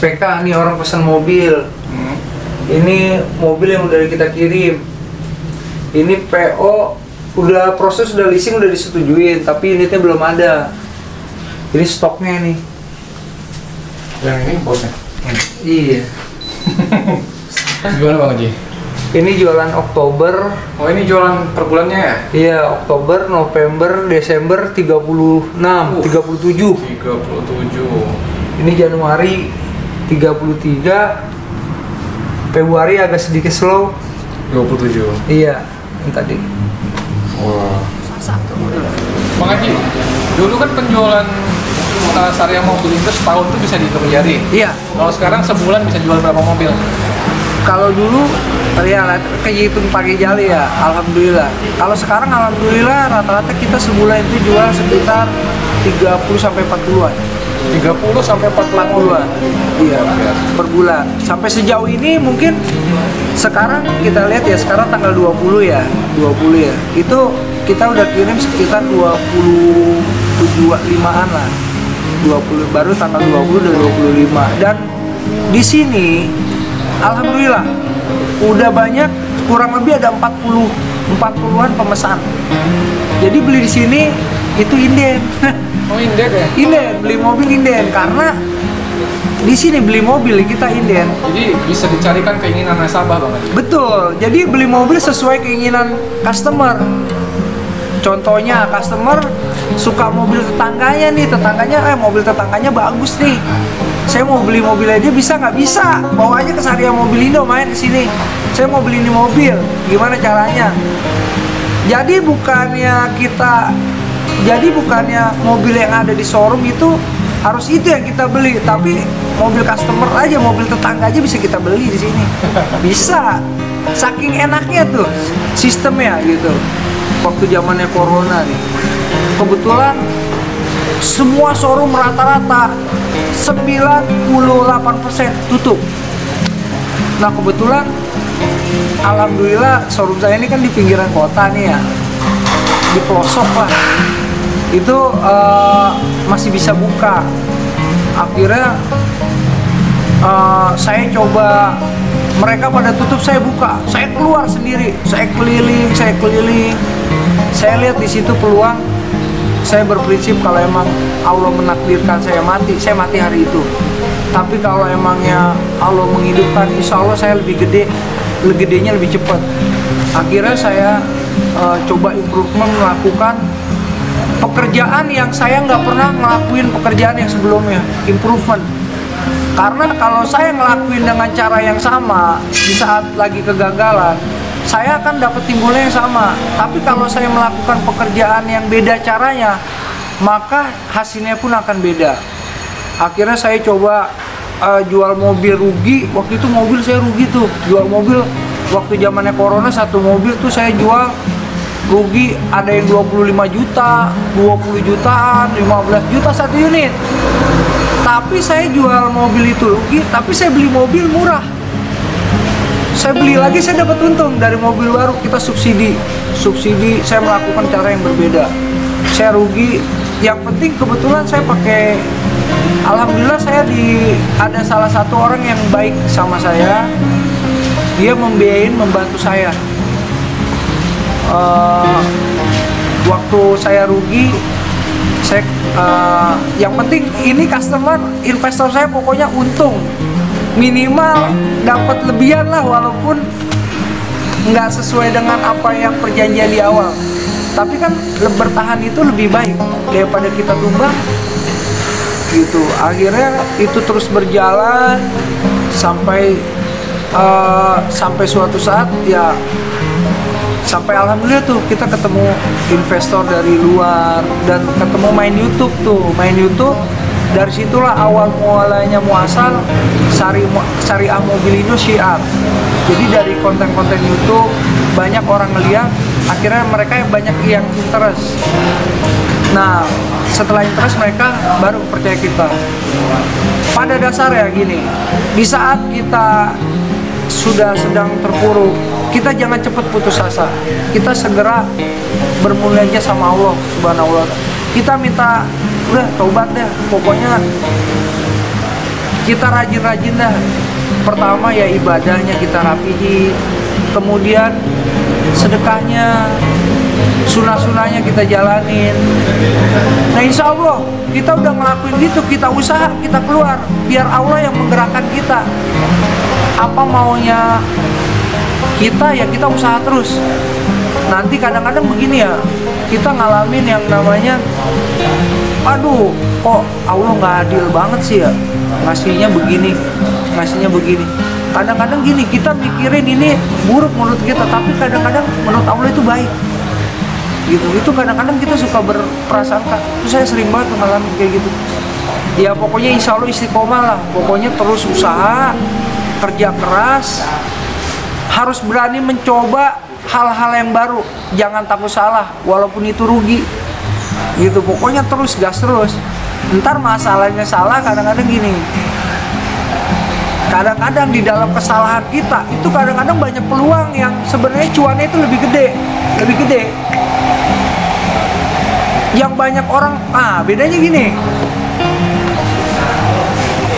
SPK nih orang pesan mobil. Hmm. ini mobil yang udah kita kirim. Ini PO udah proses udah leasing udah disetujuin tapi unitnya belum ada. Ini stoknya nih. Yang ini bosnya. iya. Gimana Bang Haji? ini jualan Oktober. Oh ini jualan per bulannya ya? iya Oktober November Desember 36 37 37 ini Januari 33 Februari agak sedikit slow. 27 iya yang tadi. Wah. Bang Haji, dulu kan penjualan uh, Saria mobil itu setahun tuh bisa dihitung jari iya. Kalau sekarang sebulan bisa jual berapa mobil? kalau dulu ya kehitung pakai jali ya alhamdulillah. Kalau sekarang alhamdulillah rata-rata kita sebulan itu jual sekitar 30 sampai 40-an 30 sampai 40 mobil 40-an iya per bulan. Sampai sejauh ini mungkin sekarang kita lihat ya sekarang tanggal 20 ya 20 ya. Itu kita udah kirim sekitar 25an lah. 20 baru tanggal 20 dan 25 dan di sini alhamdulillah udah banyak kurang lebih ada 40 40-an pemesan. Jadi beli di sini itu inden Oh indek ya? inden beli mobil inden karena di sini beli mobil kita inden. Jadi bisa dicarikan keinginan nasabah Bang? Haji? betul. Jadi beli mobil sesuai keinginan customer. Contohnya customer suka mobil tetangganya nih tetangganya eh mobil tetangganya bagus nih. Saya mau beli mobil aja bisa nggak? Bisa. Bawa aja ke Saria Mobilindo main ke sini. Saya mau beli ini mobil. Gimana caranya? Jadi bukannya kita jadi bukannya mobil yang ada di showroom itu harus itu yang kita beli tapi mobil customer aja mobil tetangga aja bisa kita beli di sini. Bisa. Saking enaknya tuh sistemnya gitu. Waktu zamannya corona nih. Kebetulan semua showroom rata-rata 98% tutup. Nah kebetulan alhamdulillah showroom saya ini kan di pinggiran kota nih ya. Di pelosok lah itu eh, masih bisa buka. Akhirnya eh, saya coba mereka pada tutup saya buka. Saya keluar sendiri. Saya keliling saya keliling. Saya lihat di situ peluang. Saya berprinsip kalau emang Allah menakdirkan saya mati saya mati hari itu. Tapi kalau emangnya Allah menghidupkan insya Allah saya lebih gede lebih gedenya lebih cepat. Akhirnya saya eh, coba improvement melakukan pekerjaan yang saya nggak pernah ngelakuin pekerjaan yang sebelumnya improvement. Karena kalau saya ngelakuin dengan cara yang sama di saat lagi kegagalan saya akan dapat timbulnya yang sama. Tapi kalau saya melakukan pekerjaan yang beda caranya maka hasilnya pun akan beda. Akhirnya saya coba uh, jual mobil rugi. Waktu itu mobil saya rugi tuh. Jual mobil waktu zamannya corona satu mobil tuh saya jual rugi ada yang 25 juta 20 jutaan 15 juta satu unit. Tapi saya jual mobil itu rugi tapi saya beli mobil murah. Saya beli lagi saya dapat untung dari mobil baru kita subsidi. Subsidi saya melakukan cara yang berbeda. Saya rugi yang penting kebetulan saya pakai alhamdulillah saya di ada salah satu orang yang baik sama saya. Dia membiayain membantu saya Eh, waktu saya rugi saya eh, yang penting ini customer investor saya pokoknya untung. Minimal dapat lebihan lah walaupun nggak sesuai dengan apa yang perjanjian di awal. Tapi kan bertahan itu lebih baik daripada kita tumbang. Gitu. Akhirnya itu terus berjalan sampai eh, sampai suatu saat ya sampai alhamdulillah tuh kita ketemu investor dari luar dan ketemu main YouTube tuh. Main YouTube dari situlah awal mulanya muasal sari syariah mobilindo syiar. Jadi dari konten-konten YouTube banyak orang ngeliat akhirnya mereka yang banyak yang interest. Nah setelah interest mereka baru percaya kita. Pada dasarnya gini di saat kita sudah sedang terpuruk kita jangan cepat putus asa. Kita segera bermulia aja sama Allah subhanahu kita minta udah taubat deh. Pokoknya kita rajin-rajin dah. Pertama ya ibadahnya kita rapihi. Kemudian sedekahnya sunah-sunahnya kita jalanin. Nah insya Allah kita udah ngelakuin gitu kita usaha kita keluar. Biar Allah yang menggerakkan kita. Apa maunya kita ya kita usaha terus. Nanti kadang-kadang begini ya kita ngalamin yang namanya aduh kok Allah nggak adil banget sih ya? Ngasihnya begini ngasihnya begini. Kadang-kadang gini kita mikirin ini buruk menurut kita tapi kadang-kadang menurut Allah itu baik. Gitu itu kadang-kadang kita suka berprasangka. Itu saya sering banget mengalami kayak gitu. Ya pokoknya insya Allah istiqomah lah. Pokoknya terus usaha kerja keras harus berani mencoba hal-hal yang baru. Jangan takut salah walaupun itu rugi. Gitu pokoknya terus gas terus. Ntar masalahnya salah kadang-kadang gini. Kadang-kadang di dalam kesalahan kita itu kadang-kadang banyak peluang yang sebenarnya cuannya itu lebih gede. Lebih gede. Yang banyak orang ah bedanya gini.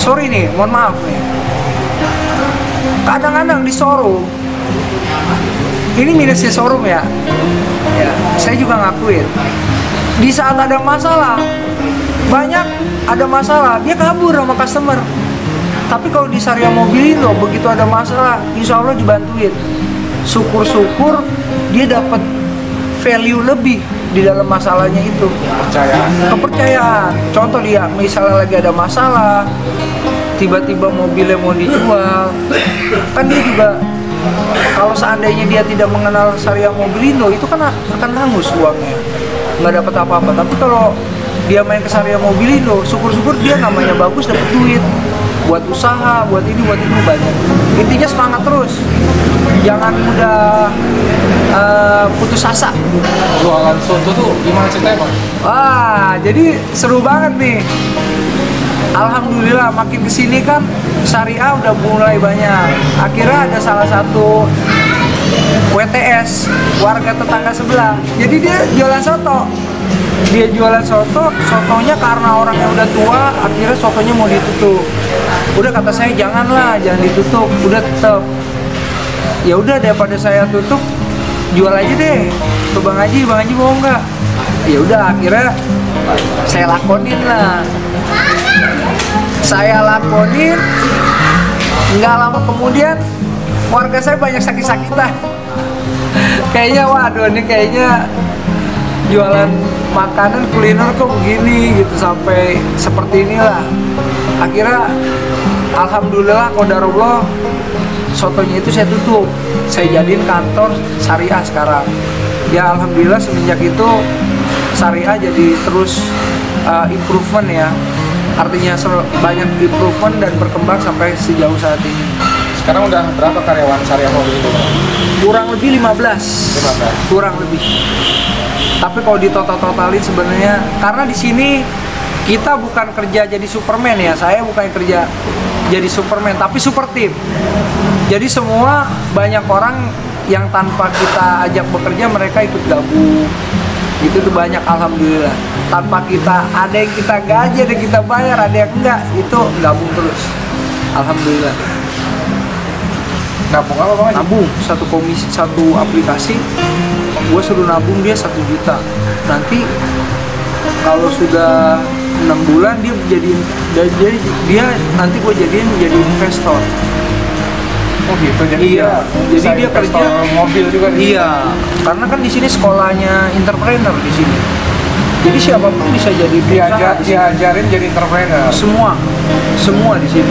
Sorry nih mohon maaf nih kadang-kadang di showroom. Ini minusnya showroom ya? Ya saya juga ngakuin. Di saat ada masalah banyak ada masalah dia kabur sama customer. Tapi kalau di Saria Mobilindo begitu ada masalah insya Allah dibantuin. Syukur-syukur dia dapat value lebih di dalam masalahnya itu. Percayaan. kepercayaan. Contoh dia misalnya lagi ada masalah tiba-tiba mobilnya mau dijual. Kan dia juga kalau seandainya dia tidak mengenal Saria Mobilindo itu kan akan hangus uangnya. Nggak dapat apa-apa. Tapi kalau dia main ke Saria Mobilindo syukur-syukur dia namanya bagus dapat duit. Buat usaha buat ini buat itu banyak. Intinya semangat terus. Jangan mudah eh, putus asa. Jualan soto tuh gimana ceritanya bang? Wah, jadi seru banget nih. Alhamdulillah makin ke sini kan syariah udah mulai banyak. Akhirnya ada salah satu WTS warga tetangga sebelah. Jadi dia jualan soto. Dia jualan soto, sotonya karena orang yang udah tua, akhirnya sotonya mau ditutup. Udah kata saya janganlah, jangan ditutup. Udah tetap. Ya udah daripada saya tutup, jual aja deh ke Bang Haji, Bang Haji mau nggak? Ya udah akhirnya saya lakonin lah. Saya lakonin, nggak lama kemudian warga saya banyak sakit-sakitan. kayaknya waduh ini kayaknya jualan makanan kuliner kok begini gitu sampai seperti inilah. Akhirnya alhamdulillah kodarullah sotonya itu saya tutup saya jadiin kantor syariah sekarang ya alhamdulillah semenjak itu syariah jadi terus uh, improvement ya artinya banyak improvement dan berkembang sampai sejauh saat ini. Sekarang udah berapa karyawan Syariah Mobil itu? Kurang lebih 15 15. kurang lebih. Tapi kalau ditotal-totalin sebenarnya karena di sini kita bukan kerja jadi Superman ya. Saya bukan kerja jadi Superman tapi super tim jadi semua banyak orang yang tanpa kita ajak bekerja mereka ikut gabung. Itu tuh banyak alhamdulillah tanpa kita ada yang kita gaji ada yang kita bayar ada yang enggak itu gabung terus. Alhamdulillah. Nabung apa bang? Nabung satu komisi satu aplikasi gue suruh nabung dia satu juta. Nanti kalau sudah enam bulan dia jadiin dia, dia, nanti gue jadiin jadi investor. Oh gitu. Jadi Iya, dia jadi dia kerja- mobil juga. iya. Karena kan di sini sekolahnya entrepreneur di sini jadi siapa pun bisa jadi Diajar, diajarin jadi entrepreneur. semua semua di sini.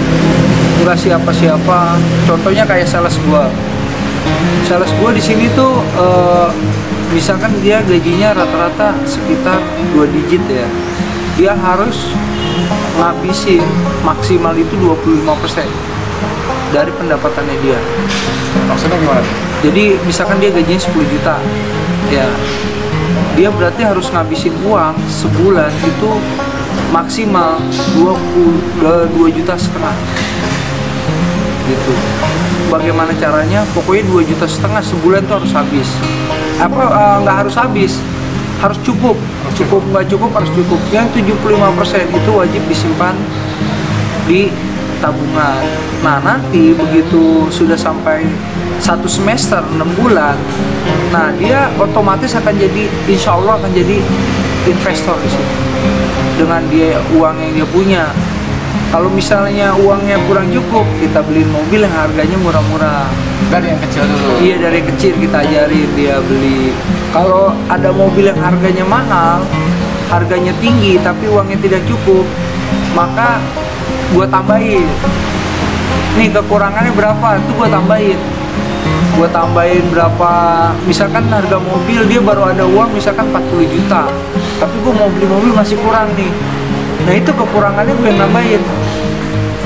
Nggak siapa-siapa. Contohnya kayak sales gua. Sales gua di sini tuh eh, misalkan dia gajinya rata-rata sekitar dua digit ya. Dia harus ngabisin maksimal itu 25% dari pendapatannya dia. Maksudnya gimana? jadi misalkan dia gajinya 10 juta ya dia berarti harus ngabisin uang sebulan itu maksimal 20 2 juta setengah. Gitu. Bagaimana caranya? Pokoknya 2 juta setengah sebulan tuh harus habis. Apa eh, nggak harus habis harus cukup. Cukup nggak cukup harus cukup. Yang 75% itu wajib disimpan di tabungan. Nah nanti begitu sudah sampai satu semester enam bulan, nah dia otomatis akan jadi, insya Allah akan jadi investor di sini dengan dia uang yang dia punya. Kalau misalnya uangnya kurang cukup, kita beliin mobil yang harganya murah-murah. Dari yang kecil dulu. Iya dari kecil kita ajarin dia beli. Kalau ada mobil yang harganya mahal, harganya tinggi tapi uangnya tidak cukup, maka gua tambahin. Nih kekurangannya berapa? Itu gua tambahin. Gua tambahin berapa? Misalkan harga mobil dia baru ada uang misalkan 40 juta, tapi gua mau beli mobil masih kurang nih. Nah itu kekurangannya gue nambahin.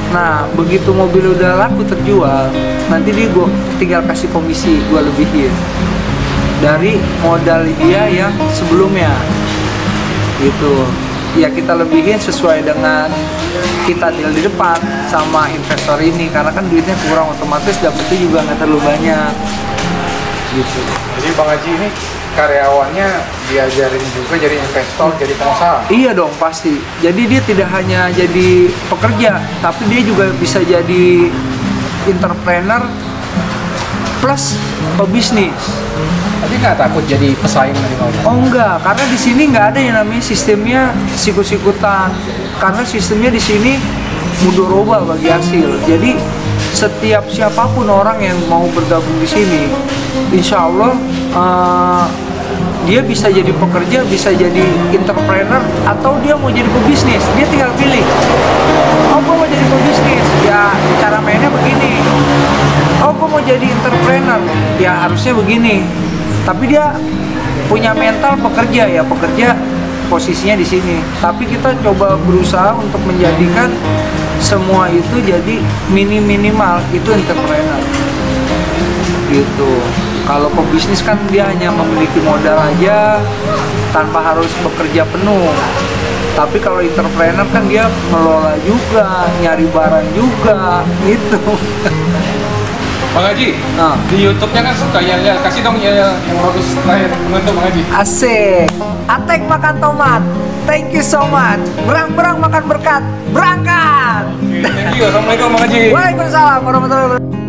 Nah, begitu mobil udah laku terjual, nanti dia gua tinggal kasih komisi gua lebihin dari modal dia yang sebelumnya. Gitu. Ya kita lebihin sesuai dengan kita deal di depan sama investor ini karena kan duitnya kurang otomatis dapetnya juga nggak terlalu banyak. Gitu. Jadi Bang Haji ini karyawannya diajarin juga jadi investor, jadi pengusaha. Iya dong pasti. Jadi dia tidak hanya jadi pekerja, tapi dia juga bisa jadi entrepreneur plus pebisnis. Tapi nggak takut jadi pesaing dari. Oh enggak, karena di sini nggak ada yang namanya sistemnya sikut-sikutan. Karena sistemnya di sini mudoroba bagi hasil. Jadi setiap siapa pun orang yang mau bergabung di sini, insya Allah eh, dia bisa jadi pekerja, bisa jadi entrepreneur, atau dia mau jadi pebisnis. Dia tinggal pilih. Oh, gue mau jadi pebisnis. Ya, cara mainnya begini. Oh, gue mau jadi entrepreneur. Ya, harusnya begini. Tapi dia punya mental pekerja ya, pekerja posisinya di sini. Tapi kita coba berusaha untuk menjadikan semua itu jadi mini minimal itu entrepreneur. Gitu. Kalau pebisnis kan dia hanya memiliki modal aja tanpa harus bekerja penuh. Tapi kalau entrepreneur kan dia ngelola juga, nyari barang juga, gitu. Bang Haji, Nah. di YouTube-nya kan suka ya, ya kasih dong ya, ya yang bagus terakhir untuk Bang Haji. Asik. Atek makan tomat. Thank you so much. Berang-berang makan berkat. Berangkat. Thank you, Assalamualaikum Bang Haji. Waalaikumsalam warahmatullahi wabarakatuh.